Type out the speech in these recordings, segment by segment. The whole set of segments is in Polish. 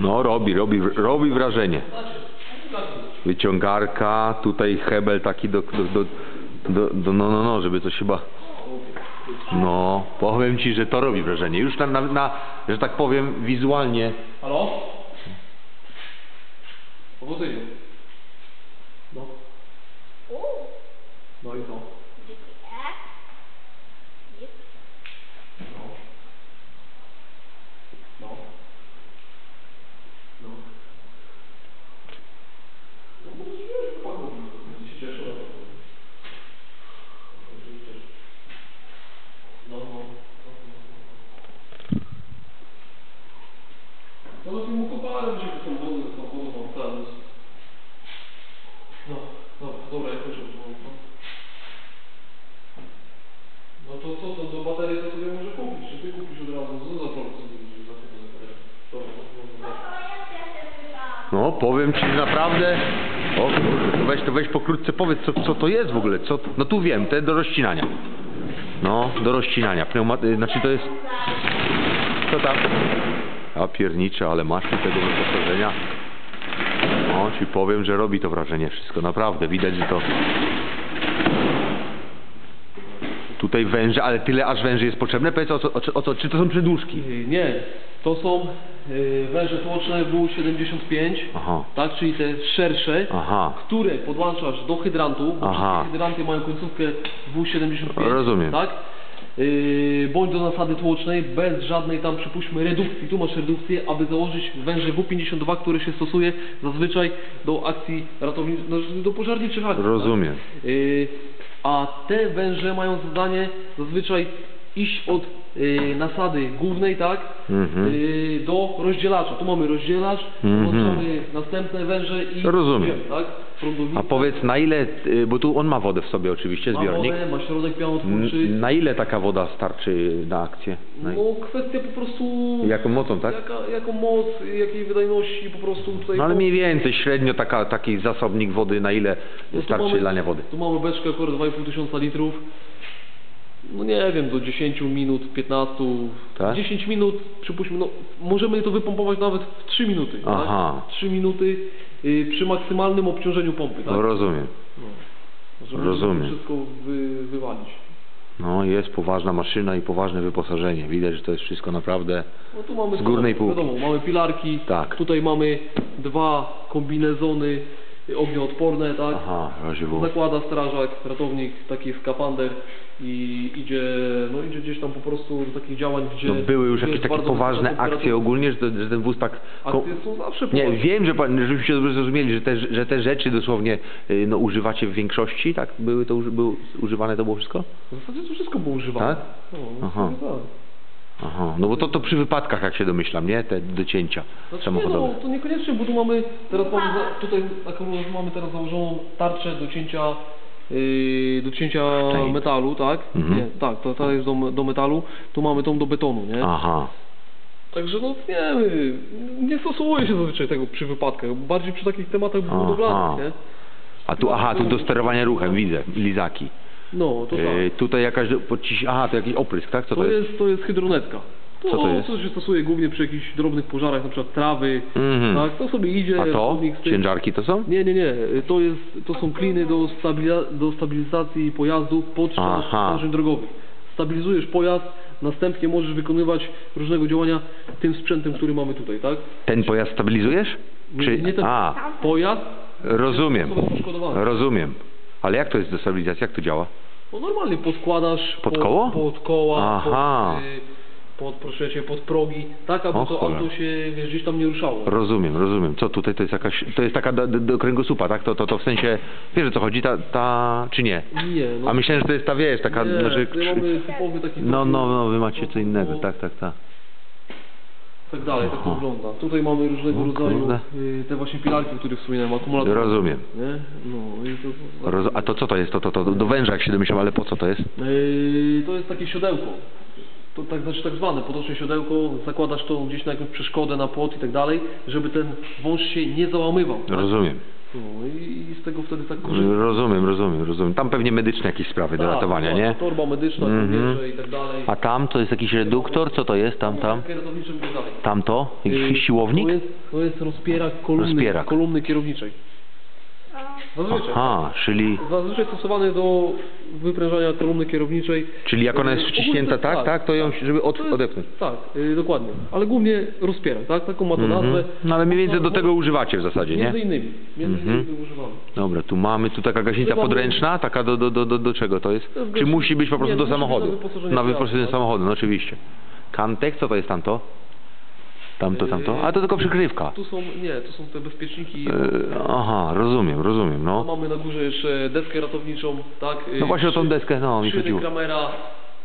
No, robi, robi, robi wrażenie. Wyciągarka, tutaj hebel taki do, do, do, do, no, no, no, żeby coś chyba... No, powiem Ci, że to robi wrażenie. Już na, na, na że tak powiem, wizualnie Halo? Powodzenia. No. No i co? No. No. No. No bo to się pan będzie się cieszył. No, no, no, no. No to tym ukopałem, żeby tą wodę, tą wodą mam ten. No, dobra, dobra, ja proszę. No, no. no to co, to do baterii to sobie może kupić, czy ty kupisz od razu? Co za problem sobie za to baterię? Dobra, no, no, no. No, powiem ci naprawdę. O kurde, to weź, to weź pokrótce powiedz, co, co to jest w ogóle. Co, no tu wiem, te do rozcinania. No, do rozcinania. Pneumat, y, znaczy to jest. Co tam? A piernicze, ale masz tu tego wyposażenia. No, ci powiem, że robi to wrażenie wszystko. Naprawdę, widać, że to. Tutaj węże, ale tyle aż węży jest potrzebne. Powiedz o co, o, o co, czy to są przedłużki? Yy, Nie, to są yy, węże tłoczne W75, Aha. tak, czyli te szersze, Aha. które podłączasz do hydrantu, bo Aha. wszystkie hydranty mają końcówkę W75, Rozumiem. tak? Yy, bądź do nasady tłocznej, bez żadnej tam przypuśćmy redukcji, tu masz redukcję, aby założyć węże W52, które się stosuje zazwyczaj do akcji ratowniczych, no, do pożarniczych akcji. Rozumiem. Tak? Yy, a te węże mają zadanie zazwyczaj iść od yy, nasady głównej, tak? Mhm. Yy, do rozdzielacza. Tu mamy rozdzielacz, Mhm. włączamy następne węże i Rozumiem. tak? A powiedz na ile, y, bo tu on ma wodę w sobie oczywiście, ma zbiornik. wodę, ma środek pianotwórczy. N- Na ile taka woda starczy na akcję? Na... No kwestia po prostu... Jaką mocą, tak? Jaka, jaką moc, jakiej wydajności po prostu tutaj... No ale mniej więcej średnio taka, taki zasobnik wody, na ile No tu starczy mamy- lania wody? Tu mamy beczkę akurat 2,5 tysiąca litrów. No nie wiem, do 10 minut, 15, Tak? 10 minut, przypuśćmy, no możemy to wypompować nawet w 3 minuty, Aha. tak? 3 minuty y, przy maksymalnym obciążeniu pompy, tak? No rozumiem. No, żeby rozumiem. wszystko wy, wywalić. No jest poważna maszyna i poważne wyposażenie. Widać, że to jest wszystko naprawdę... No tu mamy Z górnej półki. Wiadomo, mamy pilarki, Tak. tutaj mamy dwa kombinezony ognioodporne, tak? Aha, w. Zakłada strażak, ratownik, taki skafander i idzie, no idzie gdzieś tam po prostu do takich działań, gdzie... No były już jakieś takie poważne akcje ogólnie, że, to, że ten wóz tak... Akcje są zawsze Nie, poważne. wiem, że pan, żebyśmy się dobrze zrozumieli, że te, że te rzeczy dosłownie y, no, używacie w większości, tak? Były to było używane to było wszystko? W zasadzie to wszystko było używane. Tak? No, no Aha. tak. Aha, no bo to, to przy wypadkach, jak się domyślam, nie? Te docięcia Znaczy nie, samochodowe. no, to niekoniecznie, bo tu mamy, teraz mamy, za, tutaj akurat mamy teraz założoną tarczę do cięcia, yy, do cięcia Szczęk. metalu, tak? Mhm. Nie, tak, to, to jest do, do metalu, tu mamy tą do betonu, nie? Aha, Także no nie, nie stosuje się zazwyczaj tego przy wypadkach, bardziej przy takich tematach budowlanych, nie? a tu, aha, tu do sterowania ruchem, widzę, lizaki. No, to tak. Yy, tutaj jakaś, aha, to jakiś oprysk, tak? Co To jest, to jest hydronetka. Co to jest? To się stosuje głównie przy jakichś drobnych pożarach, na przykład trawy, Mhm. tak? To sobie idzie, A to? ratownik z tym- Ciężarki to są? Nie, nie, nie. To, jest, to są kliny do, do stabilizacji pojazdu podczas Aha. zdarzeń drogowych. Stabilizujesz pojazd, następnie możesz wykonywać różnego działania tym sprzętem, który mamy tutaj, tak? Ten pojazd stabilizujesz? Nie, Czy... nie ten A, pojazd, rozumiem, rozumiem. Ale jak to jest do stabilizacji, jak to działa? No normalnie podkładasz Pod koło? pod koła, Aha. pod, y, pod, proszę cię, pod progi, tak aby O to cholera. auto się wiesz, gdzieś tam nie ruszało. Rozumiem, rozumiem. Co tutaj to jest jakaś, to jest taka do, do, do kręgosłupa, tak? To, to, to w sensie, wiesz o co chodzi, ta, ta, czy nie? Nie, no. A myślałem, że to jest ta, wiesz, taka, nie, znaczy, tutaj mamy typowy taki no, no, no, wy macie co innego, no, tak, tak, tak. Tak dalej, tak to Aha. wygląda. Tutaj mamy różnego O rodzaju kurde. y, te właśnie pilarki, o których wspominałem, akumulatory. Rozumiem. Nie? No i to, Roz, a to co to jest? To, to, to do węża, jak się domyślam, ale po co to jest? Yy, to jest takie siodełko. to tak znaczy tak zwane potoczne siodełko, zakładasz to gdzieś na jakąś przeszkodę, na płot i tak dalej, żeby ten wąż się nie załamywał. tak? Rozumiem. No i, z tego wtedy tak korzystasz. Rozumiem, rozumiem, rozumiem. Tam pewnie medyczne jakieś sprawy do Tak, ratowania, dokładnie. nie? Torba medyczna, kołnierze i tak dalej. A tam to jest jakiś reduktor? Co to jest? Tam, tam? Tak dalej. Tamto? Y, Jakiś siłownik? To jest, to jest rozpierak kolumny, Rozpierak. kolumny kierowniczej. Zazwyczaj. Aha, czyli, Zazwyczaj stosowany do wyprężania kolumny kierowniczej. czyli jak ona jest wciśnięta tak, tak, to ją, żeby od, odepchnąć. Tak, y, dokładnie. Ale głównie rozpierak, tak? Taką ma to Mhm. nazwę. No ale mniej więcej do tego używacie w zasadzie, nie? Między innymi. Między Mhm. innymi używamy. Dobra, tu mamy tu taka gaśnica Chyba podręczna, taka do, do, do, do, do czego to jest? To jest Czy musi być po prostu nie, do samochodu? na wyposażenie Na wyposażenie tak? samochodu, no oczywiście. Kantek, co to jest tamto? Tamto, tamto? Yy, A to tylko przykrywka. Tu są, nie, tu są te bezpieczniki. Yy, aha, rozumiem, rozumiem, no. Mamy na górze jeszcze deskę ratowniczą, tak? y, No właśnie o tą deskę, no mi chodziło. kramera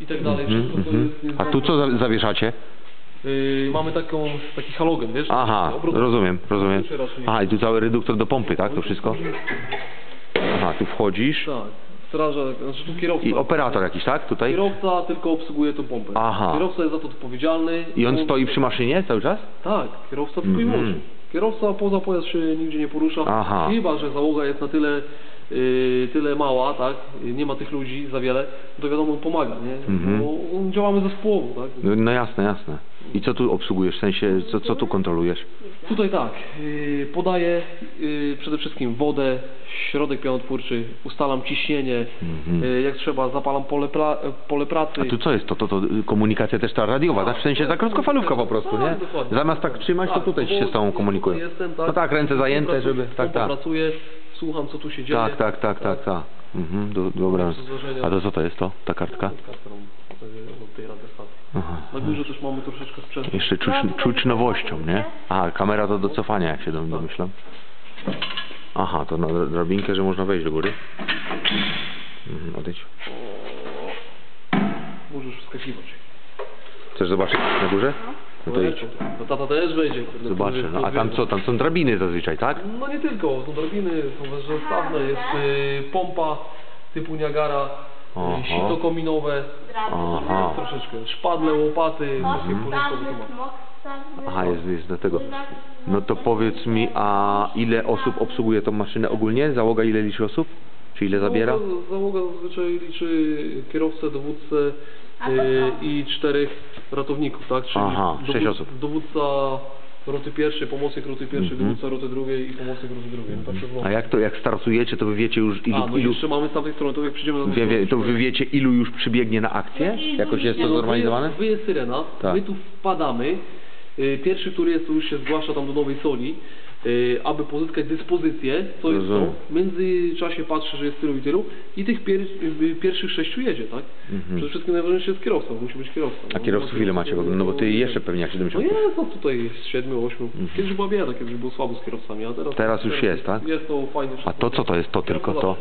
i tak dalej. Mhm, Wszystko to mhm. jest... A tu co za- zawieszacie? Y, mamy taką, taki halogen, wiesz? Aha, rozumiem, rozumiem. Nie? Aha, i tu cały reduktor do pompy, tak? To wszystko? Aha, tu wchodzisz Tak, strażak, znaczy tu kierowca. i operator jakiś, tak? Tutaj? Kierowca tylko obsługuje tą pompę. Aha. Kierowca jest za to odpowiedzialny. I on stoi przy maszynie cały czas? Tak, kierowca tylko i Mhm. wyłącznie. Kierowca poza pojazd się nigdzie nie porusza. Aha. Chyba, że załoga jest na tyle, tyle mała, tak? Yy, Nie ma tych ludzi za wiele, to wiadomo on pomaga, nie? Mhm. Bo działamy zespołowo, tak? No, no jasne, jasne. I co tu obsługujesz? W sensie, co, co tu kontrolujesz? Tutaj tak, yy, podaję yy, przede wszystkim wodę, środek pianotwórczy, ustalam ciśnienie, Mhm. yy, jak trzeba zapalam pole, pra, pole pracy. A tu co jest to? To, to y, komunikacja też ta radiowa, tak? W sensie ta krótkofalówka po prostu, nie? Tak, dokładnie. Zamiast tak trzymać, to Tak, tutaj się z tobą tutaj Jestem, tak, No tak, ręce zajęte, żeby... Tak, tak. Pracuję, słucham co tu się dzieje. Tak, tak, tak, tak, tak. Mhm, do, dobra. A to co to jest to? Ta kartka? Od tej radiostacji. Aha. Na górze też mamy troszeczkę sprzętu. Jeszcze czuć, czuć nowością, nie? A, kamera to do cofania, jak się dom- domyślam. Aha, to na dra- drabinkę, że można wejść do góry. Mhm, odejdź. Możesz wskakiwać. Chcesz zobaczyć na górze? No to idź. No tata też wejdzie. kurde, Zobaczę. No, a tam co? Tam są drabiny zazwyczaj, tak? No nie tylko, są drabiny, są węże stawne, jest y, pompa typu Niagara, Oho. y, sito kominowe, Aha. troszeczkę szpadle, łopaty, wszystkie porządkowe to ma. Aha, jest, jest do tego. No to powiedz mi, a ile osób obsługuje tą maszynę ogólnie? Załoga ile liczy osób? Czy ile zabiera? No, załoga zazwyczaj liczy kierowcę, dowódcę y, i czterech ratowników, tak? Czyli Aha, sześć osób. Dowódca roty pierwszej, pomocnik roty pierwszej, Mhm. dowódca roty drugiej i pomocnik roty drugiej. Tak się A jak to, jak startujecie, to wy wiecie już ilu, A, no i ilu jeszcze mamy z tamtej strony, to jak przyjdziemy na wie, wie, to wy wiecie ilu już przybiegnie na akcję? Jakoś jest to No, zorganizowane? Wy jest syrena, Tak. my tu wpadamy. Y, Pierwszy, który jest, to już się zgłasza tam do Nowej Soli, y, aby pozyskać dyspozycję, co jest Rozumiem. to. W międzyczasie patrzy, że jest tylu i tylu i tych pier y, pierwszych sześciu jedzie, tak? Mhm. Przede wszystkim najważniejsze jest kierowca, musi być kierowca. A no. kierowców ile macie w ogóle? No bo ty jeszcze pewnie jak się No domyślam. jest, no tutaj jest siedmiu, ośmiu. Kiedyś była bieda, kiedyś było słabo z kierowcami, a teraz... Teraz już jest, tak? Jest to fajne A wszystko. to co to jest? To tylko to?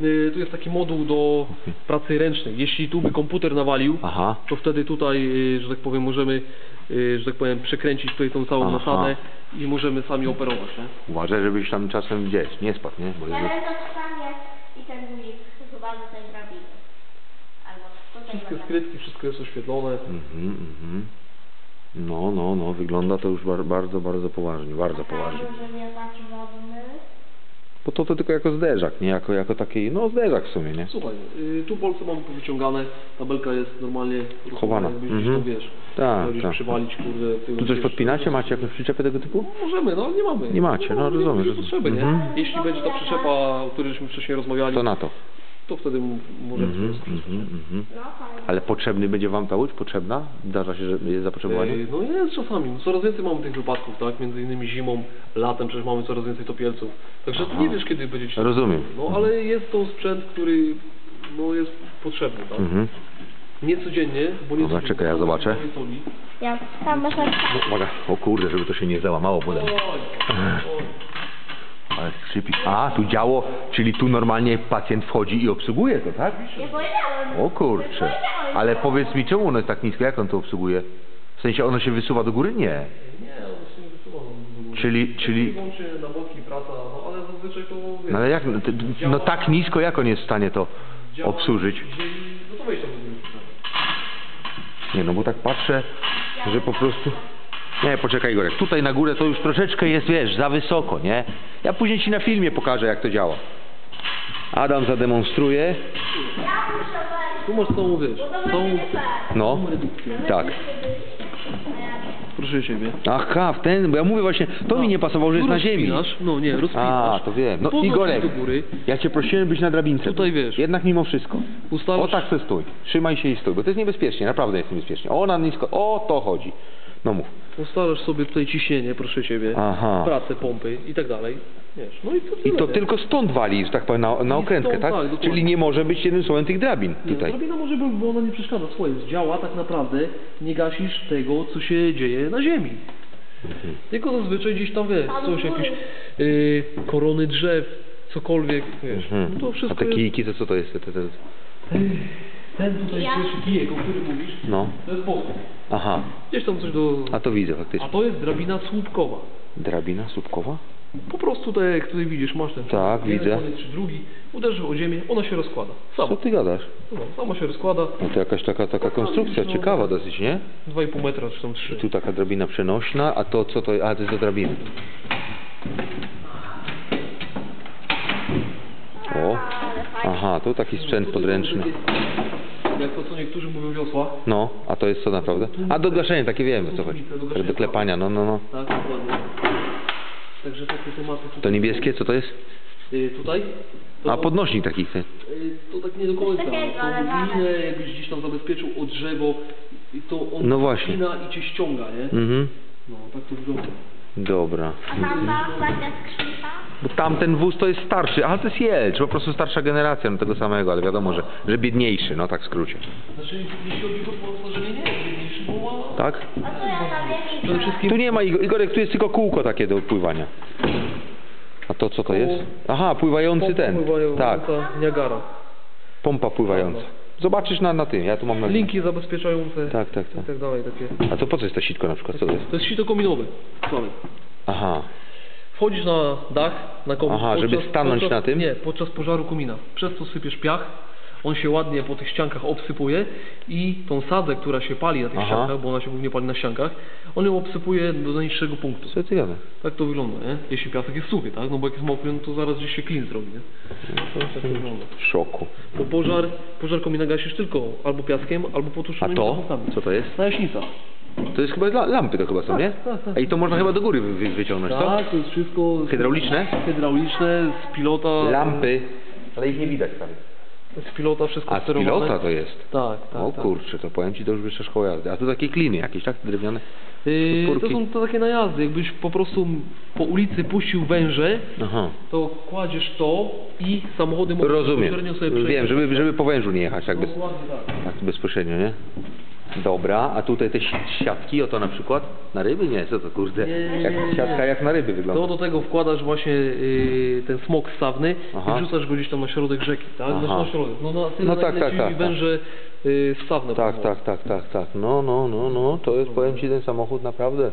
Y, Tu jest taki moduł do pracy ręcznej. Jeśli tu by komputer nawalił, Aha. to wtedy tutaj, y, że tak powiem, możemy, y, że tak powiem, przekręcić tutaj tą całą Aha. nasadę i możemy sami operować, nie? Uważaj, żebyś tam czasem gdzieś nie spadł, nie? Bo jest... Ale to tam jest i ten guzik chyba do tej drabiny. Albo tutaj Wszystkie chyba tam. skrytki, wszystko jest oświetlone. Mhm, mhm. No, no, no, wygląda to już bar, bardzo, bardzo poważnie, bardzo poważnie. Duży miotacz wodny. Bo to, to tylko jako zderzak, nie? Jako, jako taki, no zderzak w sumie, nie? Słuchaj, y, tu bolce mamy powyciągane, tabelka jest normalnie Chowana. jakbyś Mhm. to wiesz, Tak, tak. przywalić, kurde. Tu coś podpinacie? Macie jakąś przyczepę tego typu? Możemy, no nie mamy. Nie macie, no, nie rozumiem, mamy rozumiem. potrzeby, nie? Mhm. Jeśli będzie ta przyczepa, o której żeśmy wcześniej rozmawiali, To na to. To wtedy możemy Mhm, sobie mhm, mhm. No fajnie. Ale potrzebny będzie wam ta łódź? Potrzebna? Zdarza się, że jest zapotrzebowanie? Ej, No jest czasami, no coraz więcej mamy tych wypadków, tak? Między innymi zimą, latem przecież mamy coraz więcej topielców. Także ty Aha. nie wiesz kiedy będzie ci. Rozumiem. No ale jest to sprzęt, który no, jest potrzebny, tak? Mhm. Nie codziennie, bo nie Dobra, codziennie. czekaj, ja zobaczę. Ja tam można No, uwaga, o kurde, żeby to się nie załamało potem. Oj, oj. Ale skrzypi. A, tu działo, czyli tu normalnie pacjent wchodzi i obsługuje to, tak? Nie powiedziałem. O kurczę. Ale powiedz mi, czemu ono jest tak nisko? Jak on to obsługuje? W sensie ono się wysuwa do góry? Nie. Nie, on się nie wysuwa. no, Czyli, czyli... Wyłącznie na boki praca, no ale zazwyczaj to... wiesz, No ale jak, no, no tak nisko, jak on jest w stanie to działa- obsłużyć? No to wejdź tam do góry. Nie no, bo tak patrzę, że po prostu... Nie, poczekaj Igorek, tutaj na górę to już troszeczkę jest, wiesz, za wysoko, nie? Ja później ci na filmie pokażę, jak to działa. Adam zademonstruje. Tu masz całą, wiesz, całą, No, tak. Proszę Ciebie. Aha, w ten, bo ja mówię właśnie, to mi nie pasowało, że jest na ziemi. rozpinasz, No nie, rozpinasz. A, to wiem. No Igorek, do góry. ja cię prosiłem być na drabince. Tutaj wiesz. Jednak mimo wszystko. Ustawisz- O tak se stój. Trzymaj się i stój, bo to jest niebezpiecznie, naprawdę jest niebezpiecznie. O na nisko, o to chodzi. No mów. Ustalasz sobie tutaj ciśnienie, proszę Ciebie. Aha. Pracę pompy i tak dalej. Wiesz, no i to I tyle, to nie? tylko stąd wali, że tak powiem, na, na I okrętkę, stąd, tak? tak, dokładnie. Czyli nie może być jednym słowem tych drabin Nie, tutaj. drabina może być, bo ona nie przeszkadza. Słuchaj, działa tak naprawdę, nie gasisz tego, co się dzieje na ziemi. Mhm. Tylko zazwyczaj gdzieś tam, wiesz, coś, jakieś y, korony drzew, cokolwiek, wiesz. Mhm. No to A wszystko te jest... kijki to co to jest? Te, te, te... Ten tutaj Ja- pierwszy kijek, o którym mówisz, No. to jest boku. Aha. Gdzieś tam coś do... A to widzę A faktycznie. to jest drabina słupkowa. Drabina słupkowa? Po prostu tak jak tutaj widzisz, masz ten Tak, jeden widzę. koniec czy drugi, uderzysz o ziemię, ona się rozkłada. Sama. Co ty gadasz? No, sama się rozkłada. No to jakaś taka, taka konstrukcja no. ciekawa dosyć, nie? 2,5 metra czy tam 3. Tu taka drabina przenośna, a to co to? A to jest do drabiny. O. Aha, tu taki sprzęt podręczny. Jak to co niektórzy mówią wiosła. No, a to jest co naprawdę? A do gaszenia, takie wiem o co chodzi. Tak do klepania, no, no, no. Tak, dokładnie. Także takie tematy. tutaj- To niebieskie, co to jest? Y, tutaj? To, A podnośnik taki. y, to tak nie do końca. takiego, To glinę jakbyś gdzieś tam zabezpieczył o drzewo i to on No właśnie. i cię ściąga, nie? Mhm. No, tak to wygląda. Dobra. A tamta, taka skrzynka? Bo tamten wóz to jest starszy, ale to jest Jelcz, po prostu starsza generacja no tego samego, ale wiadomo, że, że biedniejszy, no tak w skrócie. Znaczy, jeśli chodzi o wyposażenie, nie jest biedniejszy, bo ma... Tak? A co ja tam? Przede wszystkim Tu nie ma, Igor- Igorek, tu jest tylko kółko takie do pływania. A to co to jest? Aha, pływający pompa ten. Tak, Niagara. pompa pływająca. Zobaczysz na, na tym, ja tu mam na Linki zabezpieczające Tak, tak, i tak. tak dalej, takie. A to po co jest to sitko na przykład? Co to jest? To jest sito kominowe. Sławek. Aha, Wchodzisz na dach, na komin. Aha, żeby stanąć podczas, na tym? Nie, podczas pożaru komina. Przez to sypiesz piach, on się ładnie po tych ściankach obsypuje i tą sadzę, która się pali na tych Aha. ściankach, bo ona się głównie pali na ściankach, on ją obsypuje do najniższego punktu. co ty? Tak to wygląda, nie? Jeśli piasek jest suchy, tak? No bo jak jest mokry, no to zaraz gdzieś się klin zrobi, nie? To tak to wygląda. W szoku. Bo pożar, pożar komina gasisz tylko albo piaskiem, albo A potłuczonymi to? Co to jest? Najaśnica. To jest chyba dla, lampy to chyba są, nie? tak, tak. A i to można chyba do góry wy, wy, wyciągnąć, co? Tak, to jest wszystko... Hydrauliczne? Hydrauliczne, z pilota... Lampy. Ale ich nie widać prawie. Z pilota wszystko A z sterowane. pilota to jest. Tak, tak. o tak. kurczę, to powiem ci, to już wyższa szkoła jazdy. A tu takie kliny jakieś, tak? Drewniane? Yy, to podpórki. są to takie najazdy. Jakbyś po prostu po ulicy puścił węże, Aha. to kładziesz to i samochody mogą Rozumiem. bezpośrednio sobie przejść. Wiem, żeby, żeby po wężu nie jechać tak, bez, Dokładnie tak. tak bezpośrednio, nie? Dobra, a tutaj te si- siatki, oto na przykład na ryby? Nie, co to kurde? Nie, nie, Jak, nie, nie. siatka jak na ryby To wygląda. do tego wkładasz właśnie yy, ten smok stawny Aha. i wrzucasz go gdzieś tam na środek rzeki, tak? Aha. Znaczy na środek. No na tyle, No na tak, ile tak, ci tak, tak. węże yy, stawne. Tak, tak, tak, tak, tak. No, no, no, no, to jest, powiem ci, ten samochód naprawdę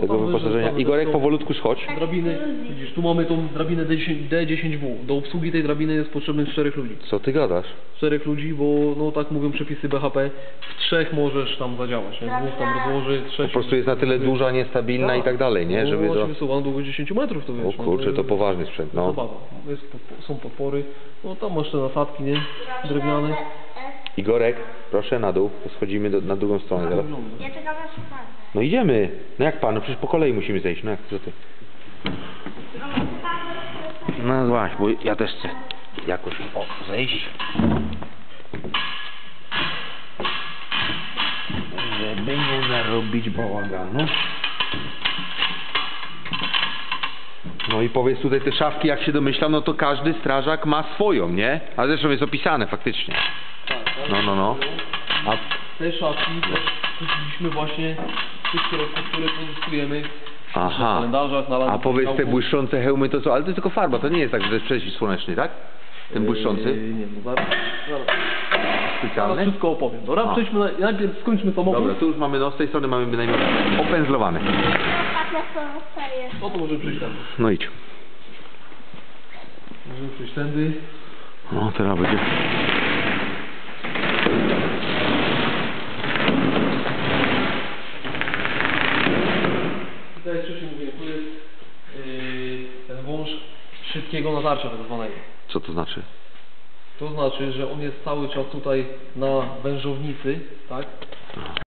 tego wyposażenia. Igorek, powolutku schodź. Drabiny, widzisz, tu mamy tą drabinę D10, D10W. Do obsługi tej drabiny jest potrzebnych czterech ludzi. Co ty gadasz? czterech ludzi, bo no tak mówią przepisy BHP, w trzech możesz tam zadziałać, nie? dwóch tam rozłoży, Po prostu jest na tyle duża, niestabilna i tak dalej, nie? Żeby no, to... to... wysuwa długo 10 metrów, to wiesz. O no, kurczę, to poważny sprzęt, no. Zabawa. Jest, podpo- są podpory, no tam masz te nasadki, nie? Drewniane. Igorek, proszę na dół, schodzimy do, na drugą stronę zaraz. Ja czekam na. No idziemy. No jak pan, no przecież po kolei musimy zejść, no jak co ty? No właśnie, bo ja też chcę jakoś o, zejść. Żeby nie narobić bałaganu. No i powiedz tutaj te szafki, jak się domyślam, no to każdy strażak ma swoją, nie? Ale zresztą jest opisane faktycznie. No, no, no. A Te szafki też kupiliśmy właśnie tych środków, które pozyskujemy na Aha. kalendarzach, na A lampach powiedz te błyszczące hełmy to co? Ale to jest tylko farba, to nie jest tak, że to jest przeciwsłoneczny, tak? Ten błyszczący? Yy, nie, no zaraz, zaraz, zaraz Specjalny? wszystko opowiem. Dobra, A. przejdźmy na, najpierw skończmy samochód. Dobra, tu już mamy, no z tej strony mamy bynajmniej opędzlowany. Ostatnia strona jest. No to może przyjść tędy. No idź. Możemy przyjść tędy. No teraz będzie. Szybkiego natarcia tak zwanego. Co to znaczy? To znaczy, że on jest cały czas tutaj na wężownicy, tak?